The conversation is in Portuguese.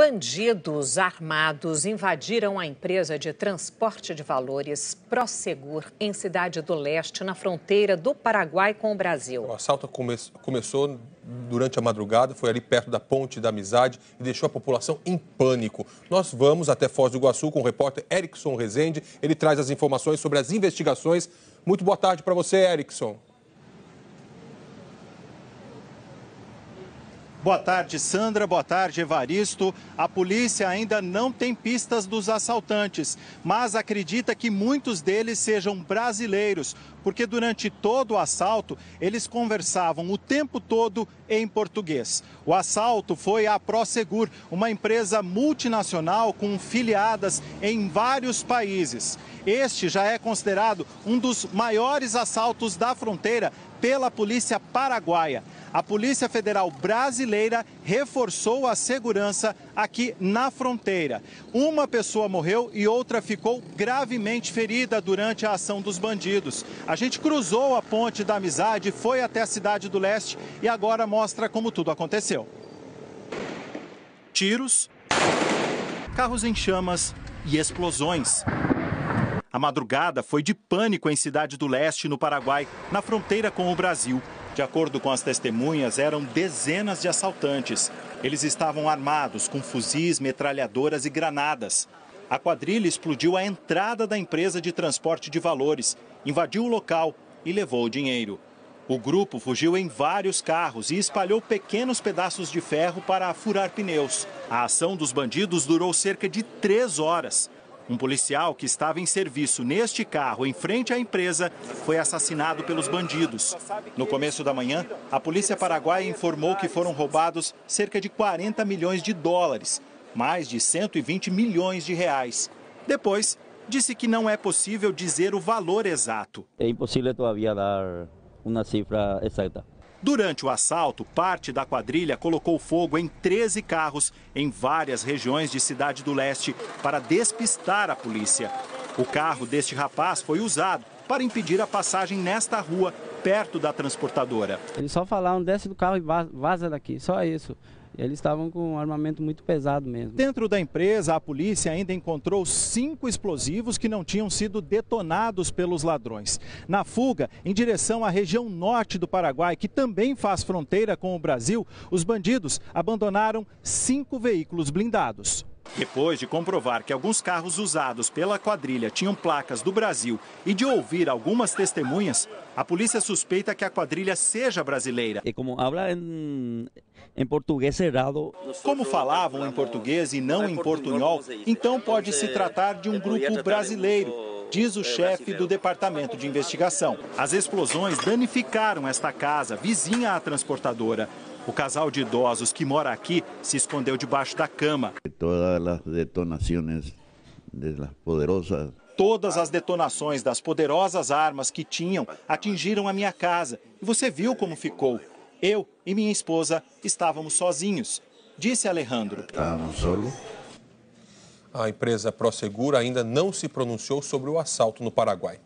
Bandidos armados invadiram a empresa de transporte de valores Prosegur em Cidade do Leste, na fronteira do Paraguai com o Brasil. O assalto come começou durante a madrugada, foi ali perto da Ponte da Amizade e deixou a população em pânico. Nós vamos até Foz do Iguaçu com o repórter Erickson Rezende. Ele traz as informações sobre as investigações. Muito boa tarde para você, Erickson. Boa tarde, Sandra. Boa tarde, Evaristo. A polícia ainda não tem pistas dos assaltantes, mas acredita que muitos deles sejam brasileiros, porque durante todo o assalto eles conversavam o tempo todo em português. O assalto foi à Prosegur, uma empresa multinacional com filiadas em vários países. Este já é considerado um dos maiores assaltos da fronteira pela polícia paraguaia a Polícia Federal Brasileira reforçou a segurança aqui na fronteira. Uma pessoa morreu e outra ficou gravemente ferida durante a ação dos bandidos. A gente cruzou a ponte da amizade, foi até a cidade do leste e agora mostra como tudo aconteceu. Tiros, carros em chamas e explosões. A madrugada foi de pânico em Cidade do Leste, no Paraguai, na fronteira com o Brasil. De acordo com as testemunhas, eram dezenas de assaltantes. Eles estavam armados com fuzis, metralhadoras e granadas. A quadrilha explodiu a entrada da empresa de transporte de valores, invadiu o local e levou o dinheiro. O grupo fugiu em vários carros e espalhou pequenos pedaços de ferro para furar pneus. A ação dos bandidos durou cerca de três horas. Um policial que estava em serviço neste carro em frente à empresa foi assassinado pelos bandidos. No começo da manhã, a polícia paraguaia informou que foram roubados cerca de 40 milhões de dólares, mais de 120 milhões de reais. Depois, disse que não é possível dizer o valor exato. É impossível todavía dar uma cifra exata. Durante o assalto, parte da quadrilha colocou fogo em 13 carros em várias regiões de Cidade do Leste para despistar a polícia. O carro deste rapaz foi usado para impedir a passagem nesta rua, perto da transportadora. Eles só falaram, desce do carro e vaza daqui, só isso. Eles estavam com um armamento muito pesado mesmo. Dentro da empresa, a polícia ainda encontrou cinco explosivos que não tinham sido detonados pelos ladrões. Na fuga, em direção à região norte do Paraguai, que também faz fronteira com o Brasil, os bandidos abandonaram cinco veículos blindados. Depois de comprovar que alguns carros usados pela quadrilha tinham placas do Brasil e de ouvir algumas testemunhas, a polícia suspeita que a quadrilha seja brasileira. E como habla em, em português errado. Como falavam em português e não em portunhol, então pode se tratar de um grupo brasileiro diz o chefe do Departamento de Investigação. As explosões danificaram esta casa, vizinha à transportadora. O casal de idosos que mora aqui se escondeu debaixo da cama. Todas as detonações das poderosas Todas as detonações das poderosas armas que tinham atingiram a minha casa. E você viu como ficou. Eu e minha esposa estávamos sozinhos, disse Alejandro. Estávamos solos. A empresa Prosegur ainda não se pronunciou sobre o assalto no Paraguai.